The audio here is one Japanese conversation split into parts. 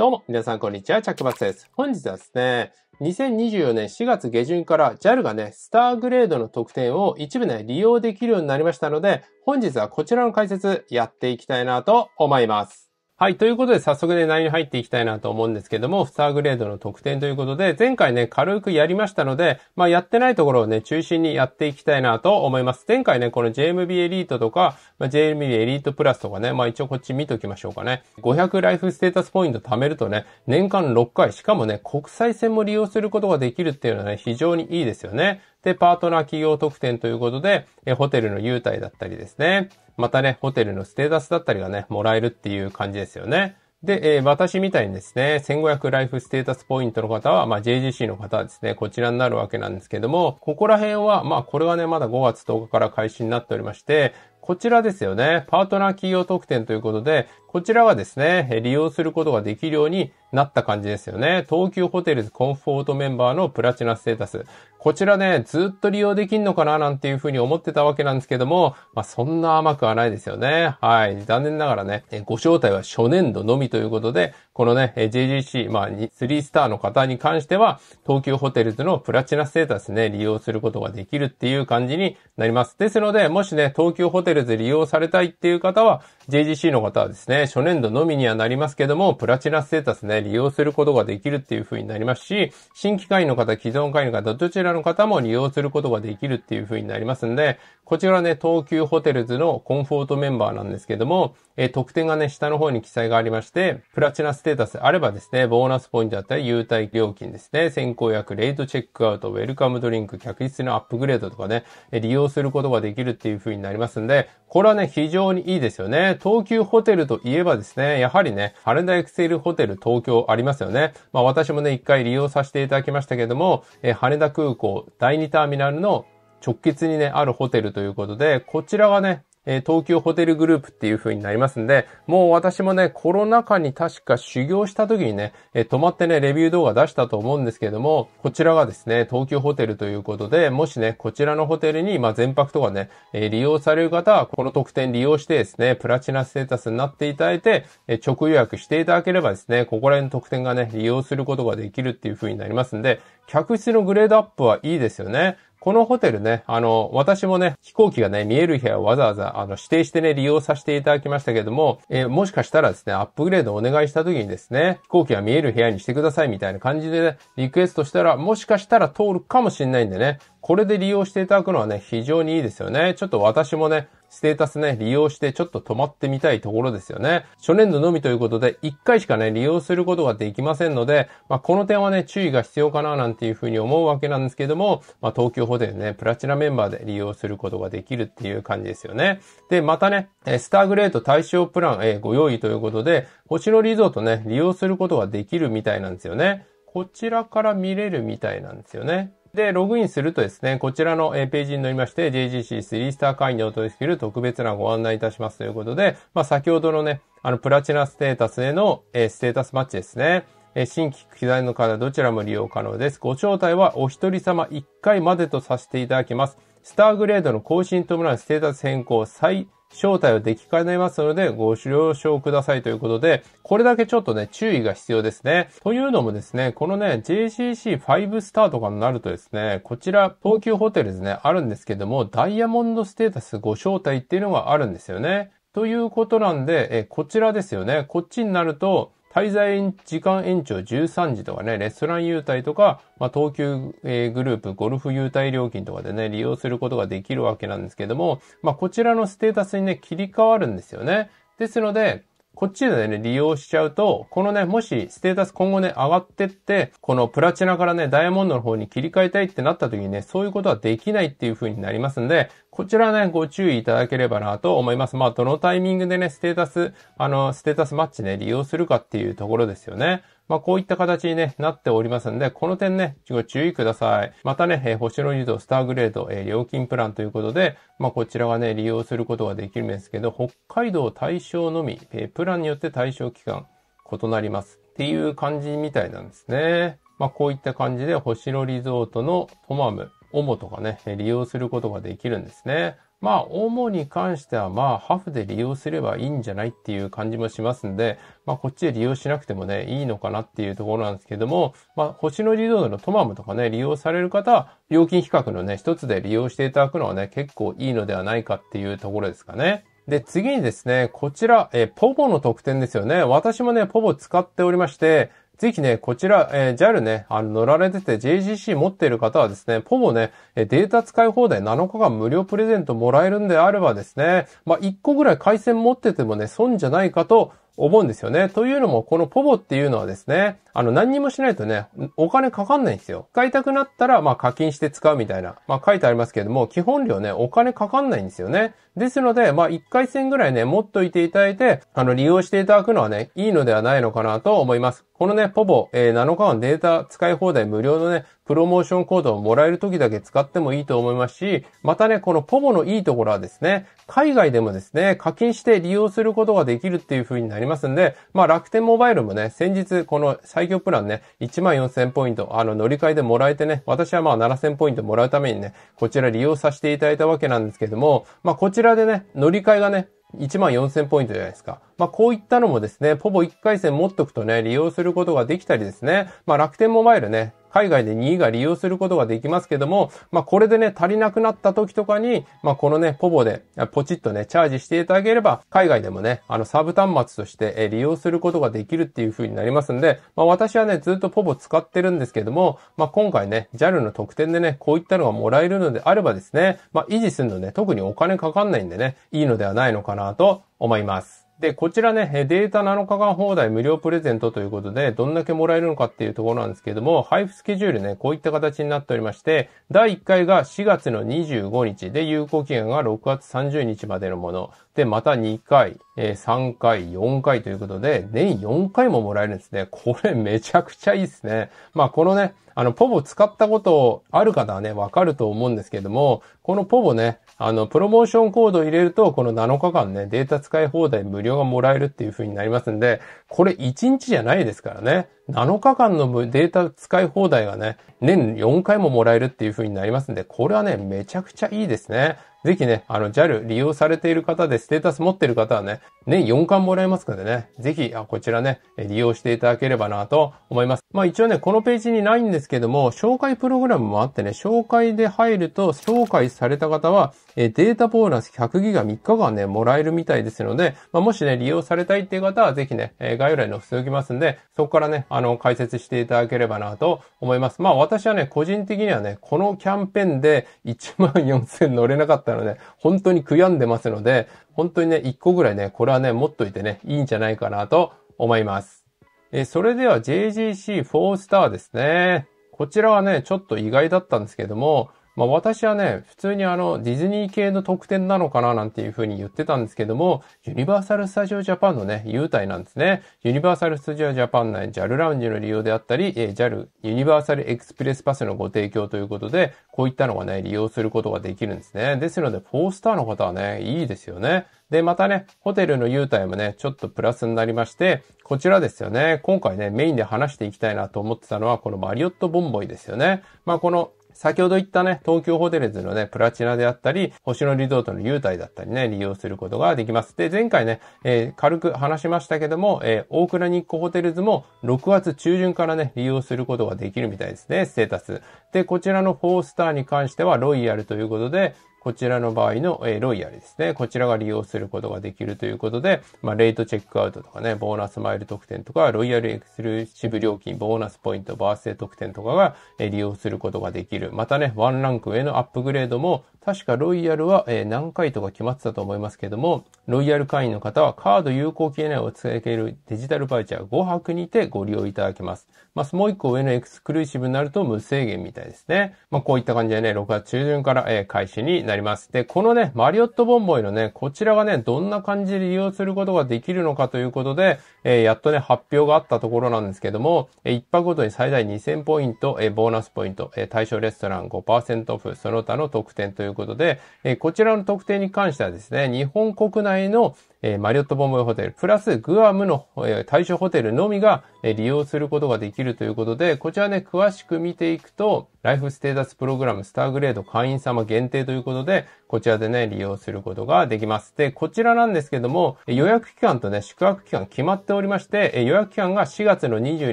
どうも、皆さんこんにちは、チャックバスです。本日はですね、2024年4月下旬から JAL がね、スターグレードの特典を一部ね、利用できるようになりましたので、本日はこちらの解説やっていきたいなと思います。はい。ということで、早速ね、内容に入っていきたいなと思うんですけども、スターグレードの特典ということで、前回ね、軽くやりましたので、まあ、やってないところをね、中心にやっていきたいなと思います。前回ね、この JMB エリートとか、まあ、JMB エリートプラスとかね、まあ、一応こっち見ときましょうかね。500ライフステータスポイント貯めるとね、年間6回、しかもね、国際線も利用することができるっていうのはね、非常にいいですよね。で、パートナー企業特典ということで、えホテルの優待だったりですね。またね、ホテルのステータスだったりがね、もらえるっていう感じですよね。で、えー、私みたいにですね、1500ライフステータスポイントの方は、まあ、JGC の方はですね、こちらになるわけなんですけども、ここら辺は、まあ、これはね、まだ5月10日から開始になっておりまして、こちらですよね、パートナー企業特典ということで、こちらがですね、利用することができるようになった感じですよね。東急ホテルズコンフォートメンバーのプラチナステータス。こちらね、ずっと利用できんのかななんていうふうに思ってたわけなんですけども、まあそんな甘くはないですよね。はい。残念ながらね、ご招待は初年度のみということで、このね、JGC、まあ3スターの方に関しては、東急ホテルズのプラチナステータスね、利用することができるっていう感じになります。ですので、もしね、東急ホテルズ利用されたいっていう方は、JGC の方はですね、初年度のみにはなりますけども、プラチナステータスね、利用することができるっていう風になりますし、新規会員の方、既存会員の方、どちらの方も利用することができるっていう風になりますんで、こちらね、東急ホテルズのコンフォートメンバーなんですけども、え、特典がね、下の方に記載がありまして、プラチナステータスあればですね、ボーナスポイントだったり、優待料金ですね、先行役、レイトチェックアウト、ウェルカムドリンク、客室のアップグレードとかね、利用することができるっていう風になりますんで、これはね、非常にいいですよね。東急ホテルと言えばですね、やはりね、羽田エクセルホテル東京ありますよね。まあ私もね、一回利用させていただきましたけども、え羽田空港第2ターミナルの直結にね、あるホテルということで、こちらがね、え東京ホテルグループっていう風になりますんで、もう私もね、コロナ禍に確か修行した時にね、え泊まってね、レビュー動画出したと思うんですけれども、こちらがですね、東京ホテルということで、もしね、こちらのホテルに、まあ、全泊とかね、え利用される方は、この特典利用してですね、プラチナステータスになっていただいて、え直予約していただければですね、ここら辺の特典がね、利用することができるっていう風になりますんで、客室のグレードアップはいいですよね。このホテルね、あの、私もね、飛行機がね、見える部屋をわざわざ、あの、指定してね、利用させていただきましたけども、えー、もしかしたらですね、アップグレードお願いした時にですね、飛行機が見える部屋にしてくださいみたいな感じでね、リクエストしたら、もしかしたら通るかもしれないんでね、これで利用していただくのはね、非常にいいですよね。ちょっと私もね、ステータスね、利用してちょっと泊まってみたいところですよね。初年度のみということで、1回しかね、利用することができませんので、まあ、この点はね、注意が必要かななんていうふうに思うわけなんですけども、まあ、東京ホテルね、プラチナメンバーで利用することができるっていう感じですよね。で、またね、スターグレート対象プラン、えー、ご用意ということで、星野リゾートね、利用することができるみたいなんですよね。こちらから見れるみたいなんですよね。で、ログインするとですね、こちらのページに載りまして、JGC3 スター会員にお届けする特別なご案内いたしますということで、まあ、先ほどのね、あの、プラチナステータスへの、えステータスマッチですね。え新規機材の方どちらも利用可能です。ご招待はお一人様1回までとさせていただきます。スターグレードの更新と伴うステータス変更再招待をできかねますので、ご了承くださいということで、これだけちょっとね、注意が必要ですね。というのもですね、このね、JCC5 スターとかになるとですね、こちら、東急ホテルですね、あるんですけども、ダイヤモンドステータスご招待っていうのがあるんですよね。ということなんで、えこちらですよね。こっちになると、滞在時間延長13時とかね、レストラン優待とか、まあ、東急、グループ、ゴルフ優待料金とかでね、利用することができるわけなんですけども、まあ、こちらのステータスにね、切り替わるんですよね。ですので、こっちでね、利用しちゃうと、このね、もしステータス今後ね、上がってって、このプラチナからね、ダイヤモンドの方に切り替えたいってなった時にね、そういうことはできないっていう風になりますんで、こちらね、ご注意いただければなと思います。まあ、どのタイミングでね、ステータス、あの、ステータスマッチね、利用するかっていうところですよね。まあ、こういった形に、ね、なっておりますんで、この点ね、ご注意ください。またね、えー、星野リゾスターグレード、えー、料金プランということで、まあ、こちらはね、利用することができるんですけど、北海道対象のみ、えー、プランによって対象期間異なります。っていう感じみたいなんですね。まあ、こういった感じで、星野リゾートのトマム、オモとかね、利用することができるんですね。まあ、主に関しては、まあ、ハフで利用すればいいんじゃないっていう感じもしますんで、まあ、こっちで利用しなくてもね、いいのかなっていうところなんですけども、まあ、星野リゾートのトマムとかね、利用される方は、料金比較のね、一つで利用していただくのはね、結構いいのではないかっていうところですかね。で、次にですね、こちら、えポボの特典ですよね。私もね、ポボ使っておりまして、ぜひね、こちら、えー、JAL ね、あの、乗られてて JGC 持っている方はですね、ポボね、データ使い放題7日間無料プレゼントもらえるんであればですね、まあ、1個ぐらい回線持っててもね、損じゃないかと思うんですよね。というのも、このポボっていうのはですね、あの、何にもしないとね、お金かかんないんですよ。使いたくなったら、まあ、課金して使うみたいな、まあ、書いてありますけれども、基本料ね、お金かかんないんですよね。ですので、まあ、1回戦ぐらいね、持っといていただいて、あの、利用していただくのはね、いいのではないのかなと思います。このね、ポボ、えー、7日間データ使い放題無料のね、プロモーションコードをもらえる時だけ使ってもいいと思いますし、またね、このポボのいいところはですね、海外でもですね、課金して利用することができるっていう風になりますんで、まあ楽天モバイルもね、先日この最強プランね、14,000ポイント、あの乗り換えでもらえてね、私はまあ7000ポイントもらうためにね、こちら利用させていただいたわけなんですけども、まあこちらでね、乗り換えがね、1万4000ポイントじゃないですか。まあ、こういったのもですね、ポボ1回戦持っとくとね、利用することができたりですね、まあ、楽天モバイルね、海外で2位が利用することができますけども、まあ、これでね、足りなくなった時とかに、まあ、このね、ポボで、ポチッとね、チャージしていただければ、海外でもね、あの、サブ端末として利用することができるっていう風になりますんで、まあ、私はね、ずっとポボ使ってるんですけども、まあ、今回ね、JAL の特典でね、こういったのがもらえるのであればですね、まあ、維持するのね、特にお金かかんないんでね、いいのではないのかなと思います。で、こちらね、データ7日間放題無料プレゼントということで、どんだけもらえるのかっていうところなんですけども、配布スケジュールね、こういった形になっておりまして、第1回が4月の25日で、有効期限が6月30日までのもの。で、また2回、3回、4回ということで、年4回ももらえるんですね。これめちゃくちゃいいですね。まあ、このね、あの、ポボ使ったことある方はね、わかると思うんですけども、このポボね、あの、プロモーションコードを入れると、この7日間ね、データ使い放題無料がもらえるっていう風になりますんで、これ1日じゃないですからね。7日間のデータ使い放題がね、年4回ももらえるっていう風になりますんで、これはね、めちゃくちゃいいですね。ぜひね、あの JAL 利用されている方でステータス持っている方はね、年4巻もらえますのでね、ぜひ、こちらね、利用していただければなと思います。まあ一応ね、このページにないんですけども、紹介プログラムもあってね、紹介で入ると、紹介された方は、データボーナス100ギガ3日間ね、もらえるみたいですので、まあ、もしね、利用されたいっていう方は、ぜひね、概要欄に載せておきますんで、そこからね、あの、解説していただければなと思います。まあ私はね、個人的にはね、このキャンペーンで1万4000乗れなかったので、本当に悔やんでますので、本当にね、1個ぐらいね、これはね、持っといてね、いいんじゃないかなと思います。えそれでは JGC4 スターですね。こちらはね、ちょっと意外だったんですけども、まあ私はね、普通にあの、ディズニー系の特典なのかななんていう風に言ってたんですけども、ユニバーサル・スタジオ・ジャパンのね、優待なんですね。ユニバーサル・スタジオ・ジャパン内 JAL ラウンジの利用であったり、JAL ユニバーサル・エクスプレスパスのご提供ということで、こういったのがね、利用することができるんですね。ですので、4スターの方はね、いいですよね。で、またね、ホテルの優待もね、ちょっとプラスになりまして、こちらですよね。今回ね、メインで話していきたいなと思ってたのは、このマリオットボンボイですよね。まあ、この先ほど言ったね、東京ホテルズのね、プラチナであったり、星野リゾートの優待だったりね、利用することができます。で、前回ね、えー、軽く話しましたけども、えー、大倉日光ホテルズも6月中旬からね、利用することができるみたいですね、ステータス。で、こちらの4スターに関してはロイヤルということで、こちらの場合の、えー、ロイヤルですね。こちらが利用することができるということで、まあ、レートチェックアウトとかね、ボーナスマイル特典とか、ロイヤルエクスルーシブ料金、ボーナスポイント、バースデー特典とかが、えー、利用することができる。またね、ワンランク上のアップグレードも、確かロイヤルは、えー、何回とか決まってたと思いますけども、ロイヤル会員の方はカード有効期限内を使いるデジタルバイチャー5泊にてご利用いただけます。まあ、もう一個上のエクスクルーシブになると無制限みたいですね。まあ、こういった感じでね、6月中旬から、えー、開始になります。で、このね、マリオットボンボイのね、こちらがね、どんな感じで利用することができるのかということで、えー、やっとね、発表があったところなんですけども、えー、一泊ごとに最大2000ポイント、えー、ボーナスポイント、えー、対象レストラン5%オフ、その他の特典ということで、えー、こちらの特典に関してはですね、日本国内のえー、マリオットボンボイホテル、プラスグアムの、えー、対象ホテルのみが、えー、利用することができるということで、こちらね、詳しく見ていくと、ライフステータスプログラムスターグレード会員様限定ということで、こちらでね、利用することができます。で、こちらなんですけども、予約期間とね、宿泊期間決まっておりまして、予約期間が4月の22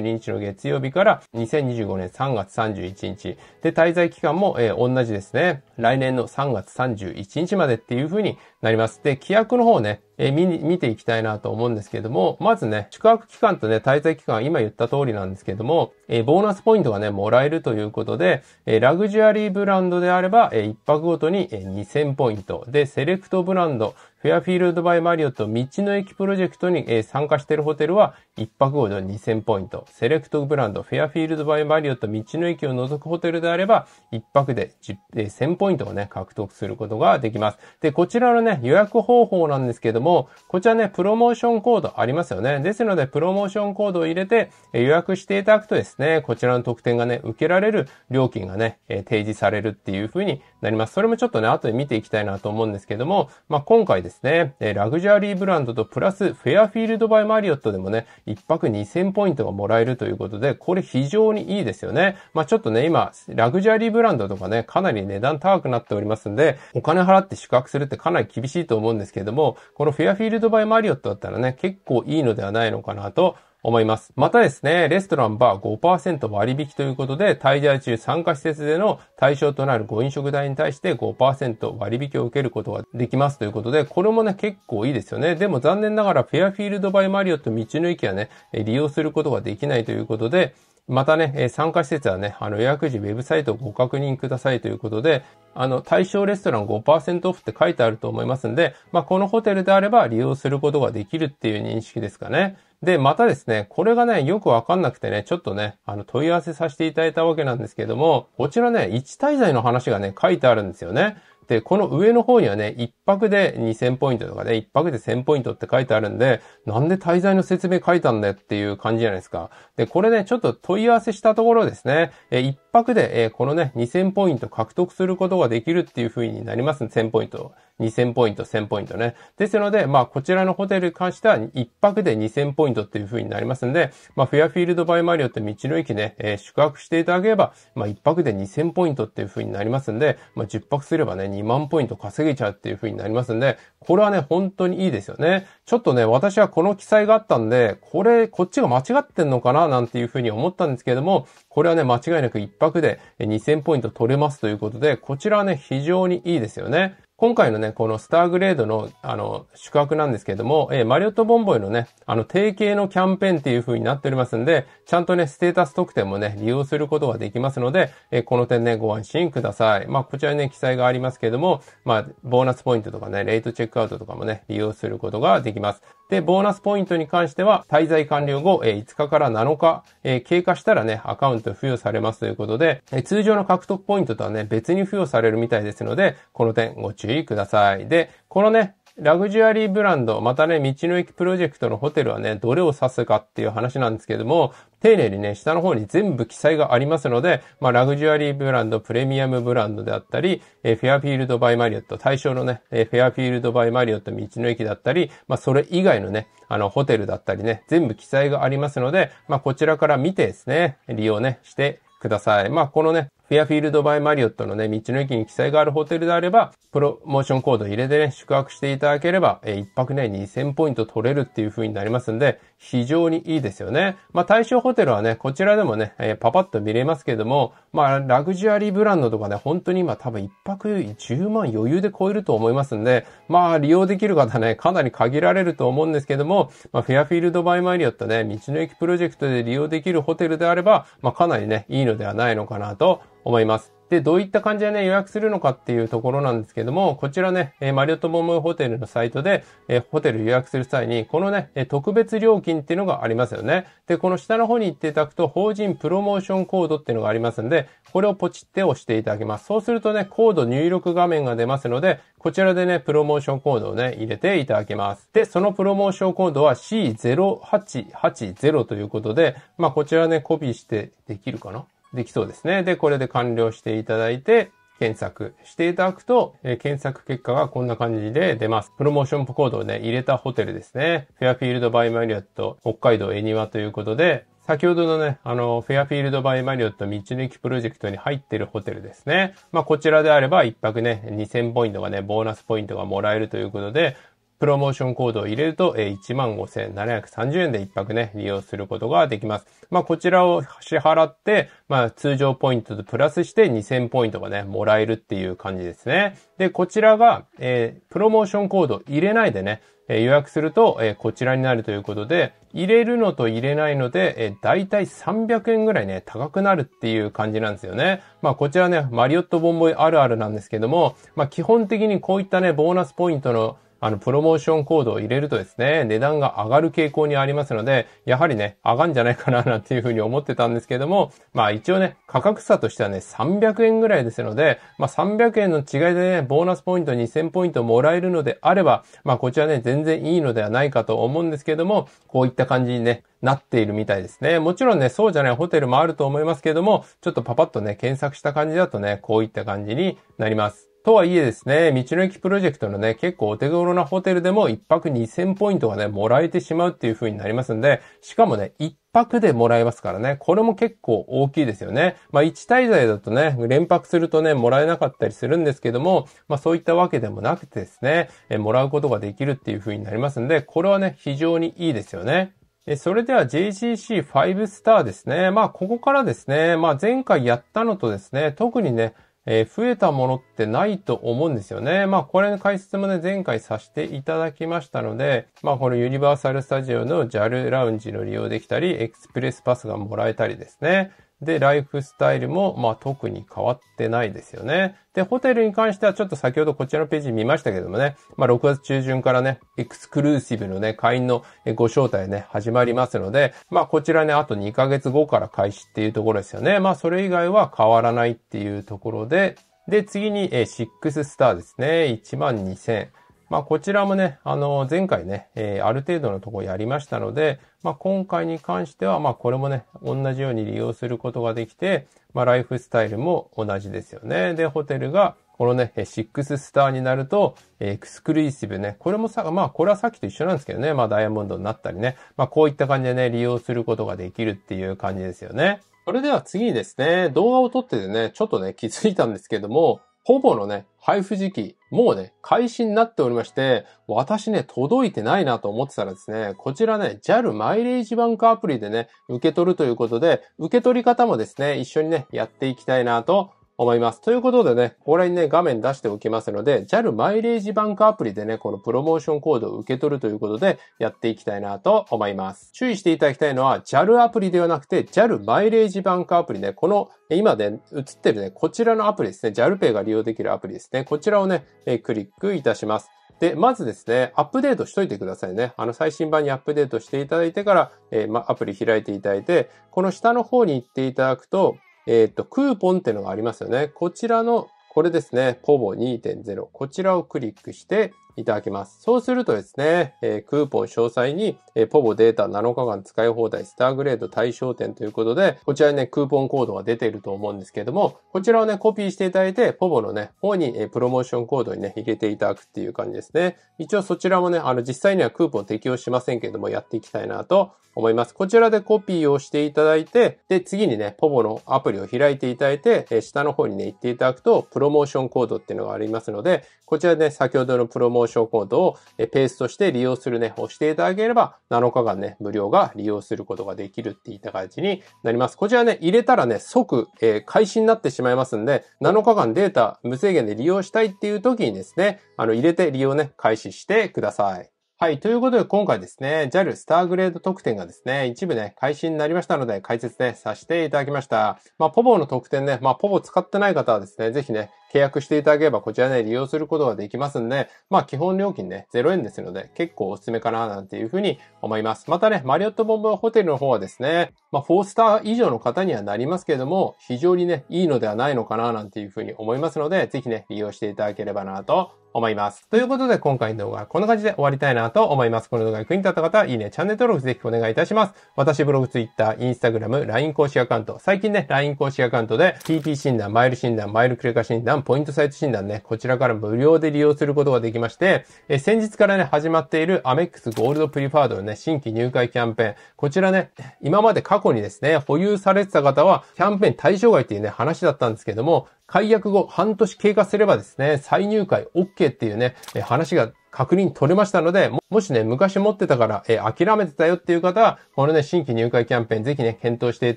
日の月曜日から2025年3月31日。で、滞在期間も、えー、同じですね。来年の3月31日までっていう風になります。で、規約の方ね、えー、見見ていきたいなと思うんですけども、まずね、宿泊期間とね、滞在期間、今言った通りなんですけども、えー、ボーナスポイントがね、もらえるということで、えー、ラグジュアリーブランドであれば、えー、1泊ごとにえ2000ポイント。で、セレクトブランド、フェアフィールドバイマリオット道の駅プロジェクトに、参加しているホテルは1泊ごと2000ポイント。セレクトブランドフェアフィールドバイマリオット道の駅を除くホテルであれば1泊で1000ポイントをね、獲得することができます。で、こちらのね、予約方法なんですけども、こちらね、プロモーションコードありますよね。ですので、プロモーションコードを入れて予約していただくとですね、こちらの特典がね、受けられる料金がね、提示されるっていう風になります。それもちょっとね、後で見ていきたいなと思うんですけども、まあ、今回ですね、ラグジュアリーブランドとプラスフェアフィールドバイマリオットでもね、1泊2000ポイントがもらえるということで、これ非常にいいですよね。まあ、ちょっとね、今、ラグジュアリーブランドとかね、かなり値段高くなっておりますんで、お金払って宿泊するってかなり厳しいと思うんですけども、このフェアフィールドバイマリオットだったらね、結構いいのではないのかなと思います。またですね、レストランバー5%割引ということで、滞在中参加施設での対象となるご飲食代に対して5%割引を受けることができますということで、これもね、結構いいですよね。でも残念ながら、フェアフィールドバイマリオット道の駅はね、利用することができないということで、またね、参加施設はね、あの予約時ウェブサイトをご確認くださいということで、あの、対象レストラン5%オフって書いてあると思いますんで、まあ、このホテルであれば利用することができるっていう認識ですかね。で、またですね、これがね、よくわかんなくてね、ちょっとね、あの、問い合わせさせていただいたわけなんですけども、こちらね、1滞在の話がね、書いてあるんですよね。で、この上の方にはね、1泊で2000ポイントとかね、1泊で1000ポイントって書いてあるんで、なんで滞在の説明書いたんだよっていう感じじゃないですか。で、これね、ちょっと問い合わせしたところですね、1泊でえこのね、2000ポイント獲得することができるっていう風になります、1000ポイント。2000ポイント、1000ポイントね。ですので、まあ、こちらのホテルに関しては、1泊で2000ポイントっていう風になりますんで、まあ、フェアフィールドバイマリオって道の駅ね、えー、宿泊していただければ、まあ、1泊で2000ポイントっていう風になりますんで、まあ、10泊すればね、2万ポイント稼げちゃうっていう風になりますんで、これはね、本当にいいですよね。ちょっとね、私はこの記載があったんで、これ、こっちが間違ってんのかななんていう風に思ったんですけれども、これはね、間違いなく1泊で2000ポイント取れますということで、こちらはね、非常にいいですよね。今回のね、このスターグレードの、あの、宿泊なんですけれども、えー、マリオットボンボイのね、あの、定型のキャンペーンっていう風になっておりますんで、ちゃんとね、ステータス特典もね、利用することができますので、えー、この点ね、ご安心ください。まあ、こちらにね、記載がありますけれども、まあ、ボーナスポイントとかね、レートチェックアウトとかもね、利用することができます。で、ボーナスポイントに関しては、滞在完了後、え5日から7日、え経過したらね、アカウント付与されますということで、え通常の獲得ポイントとはね、別に付与されるみたいですので、この点ご注意ください。で、このね、ラグジュアリーブランド、またね、道の駅プロジェクトのホテルはね、どれを指すかっていう話なんですけども、丁寧にね、下の方に全部記載がありますので、まあ、ラグジュアリーブランド、プレミアムブランドであったり、えフェアフィールドバイマリオット、対象のね、えフェアフィールドバイマリオット道の駅だったり、まあ、それ以外のね、あの、ホテルだったりね、全部記載がありますので、まあ、こちらから見てですね、利用ね、してください。まあ、このね、フェアフィールドバイマリオットのね、道の駅に記載があるホテルであれば、プロモーションコード入れてね、宿泊していただければ、えー、一泊ね、2000ポイント取れるっていう風になりますんで、非常にいいですよね。まあ、対象ホテルはね、こちらでもね、えー、パパッと見れますけども、まあ、ラグジュアリーブランドとかね、本当に今多分一泊10万余裕で超えると思いますんで、まあ、利用できる方ね、かなり限られると思うんですけども、まあ、フェアフィールドバイマリオットね、道の駅プロジェクトで利用できるホテルであれば、まあ、かなりね、いいのではないのかなと思います。で、どういった感じでね、予約するのかっていうところなんですけども、こちらね、マリオットボムホテルのサイトで、えホテル予約する際に、このね、特別料金っていうのがありますよね。で、この下の方に行っていただくと、法人プロモーションコードっていうのがありますんで、これをポチって押していただけます。そうするとね、コード入力画面が出ますので、こちらでね、プロモーションコードをね、入れていただけます。で、そのプロモーションコードは C0880 ということで、まあ、こちらね、コピーしてできるかなできそうですね。で、これで完了していただいて、検索していただくと、えー、検索結果がこんな感じで出ます。プロモーションコードをね、入れたホテルですね。フェアフィールドバイマリアット北海道恵庭ということで、先ほどのね、あの、フェアフィールドバイマリオット道の駅プロジェクトに入ってるホテルですね。まあ、こちらであれば一泊ね、2000ポイントがね、ボーナスポイントがもらえるということで、プロモーションコードを入れると、え15,730円で一泊ね、利用することができます。まあ、こちらを支払って、まあ、通常ポイントとプラスして2000ポイントがね、もらえるっていう感じですね。で、こちらが、えー、プロモーションコード入れないでね、え予約すると、えこちらになるということで、入れるのと入れないので、えだいたい300円ぐらいね、高くなるっていう感じなんですよね。まあこちらね、マリオットボンボイあるあるなんですけども、まあ基本的にこういったね、ボーナスポイントのあの、プロモーションコードを入れるとですね、値段が上がる傾向にありますので、やはりね、上がんじゃないかな、なんていうふうに思ってたんですけども、まあ一応ね、価格差としてはね、300円ぐらいですので、まあ300円の違いでね、ボーナスポイント2000ポイントもらえるのであれば、まあこちらね、全然いいのではないかと思うんですけども、こういった感じにね、なっているみたいですね。もちろんね、そうじゃないホテルもあると思いますけども、ちょっとパパッとね、検索した感じだとね、こういった感じになります。とはいえですね、道の駅プロジェクトのね、結構お手頃なホテルでも1泊2000ポイントがね、もらえてしまうっていう風になりますんで、しかもね、1泊でもらえますからね、これも結構大きいですよね。まあ1滞在だとね、連泊するとね、もらえなかったりするんですけども、まあそういったわけでもなくてですね、えもらうことができるっていう風になりますんで、これはね、非常にいいですよね。それでは JGC5 スターですね。まあ、ここからですね、まあ、前回やったのとですね、特にね、えー、増えたものってないと思うんですよね。まあ、これの解説もね、前回させていただきましたので、まあ、このユニバーサルスタジオの JAL ラウンジの利用できたり、エクスプレスパスがもらえたりですね。で、ライフスタイルも、まあ特に変わってないですよね。で、ホテルに関してはちょっと先ほどこちらのページ見ましたけどもね、まあ6月中旬からね、エクスクルーシブのね、会員のご招待ね、始まりますので、まあこちらね、あと2ヶ月後から開始っていうところですよね。まあそれ以外は変わらないっていうところで、で、次に、え6スターですね。12,000。まあ、こちらもね、あの、前回ね、えー、ある程度のところやりましたので、まあ、今回に関しては、まあ、これもね、同じように利用することができて、まあ、ライフスタイルも同じですよね。で、ホテルが、このね、6スターになると、エクスクルーシブね。これもさ、まあ、これはさっきと一緒なんですけどね。まあ、ダイヤモンドになったりね。まあ、こういった感じでね、利用することができるっていう感じですよね。それでは次にですね、動画を撮っててね、ちょっとね、気づいたんですけども、ほぼのね、配布時期、もうね、開始になっておりまして、私ね、届いてないなと思ってたらですね、こちらね、JAL マイレージバンクアプリでね、受け取るということで、受け取り方もですね、一緒にね、やっていきたいなと思います。ということでね、これにね、画面出しておきますので、JAL マイレージバンクアプリでね、このプロモーションコードを受け取るということで、やっていきたいなと思います。注意していただきたいのは、JAL アプリではなくて、JAL マイレージバンクアプリね、この、今ね、映ってるね、こちらのアプリですね、JALPay が利用できるアプリですね。こちらをね、クリックいたします。で、まずですね、アップデートしといてくださいね。あの、最新版にアップデートしていただいてから、えー、ま、アプリ開いていただいて、この下の方に行っていただくと、えっ、と、クーポンってのがありますよね。こちらの、これですね、ポボ2.0。こちらをクリックして、いただきます。そうするとですね、えー、クーポン詳細に、えー、ポボデータ7日間使い放題スターグレード対象店ということで、こちらにね、クーポンコードが出ていると思うんですけれども、こちらをね、コピーしていただいて、ポボのね、方に、えー、プロモーションコードにね、入れていただくっていう感じですね。一応そちらもね、あの、実際にはクーポン適用しませんけれども、やっていきたいなと思います。こちらでコピーをしていただいて、で、次にね、ポボのアプリを開いていただいて、え下の方にね、行っていただくと、プロモーションコードっていうのがありますので、こちらね、先ほどのプロモーションコードをペーストして利用するね、押していただければ、7日間ね、無料が利用することができるっていった感じになります。こちらね、入れたらね、即、えー、開始になってしまいますんで、7日間データ無制限で利用したいっていう時にですね、あの、入れて利用ね、開始してください。はい。ということで今回ですね、JAL スターグレード特典がですね、一部ね、開始になりましたので解説ね、させていただきました。まあ、ポボの特典ね、まあ、ポボ使ってない方はですね、ぜひね、契約していただければこちらね、利用することができますんで、まあ、基本料金ね、0円ですので、結構おすすめかな、なんていうふうに思います。またね、マリオットボンボホテルの方はですね、まあ、4スター以上の方にはなりますけれども、非常にね、いいのではないのかな、なんていうふうに思いますので、ぜひね、利用していただければなと思います。ということで今回の動画はこんな感じで終わりたいなと思います。この動画が役に立った方は、いいね、チャンネル登録ぜひお願いいたします。私ブログ、ツイッター、インスタグラム、LINE 公式アカウント、最近ね、LINE 公式アカウントで TP 診断、マイル診断、マイルクレカ診断、ポイントサイト診断ね、こちらから無料で利用することができまして、え先日からね、始まっているアメックスゴールドプリファードのね、新規入会キャンペーン、こちらね、今まで過去にですね、保有されてた方は、キャンペーン対象外っていうね、話だったんですけども、解約後半年経過すればですね、再入会 OK っていうね、話が確認取れましたので、もしね、昔持ってたから、え諦めてたよっていう方は、このね、新規入会キャンペーンぜひね、検討してい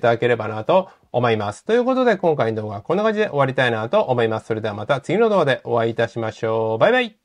ただければなと思います。ということで、今回の動画はこんな感じで終わりたいなと思います。それではまた次の動画でお会いいたしましょう。バイバイ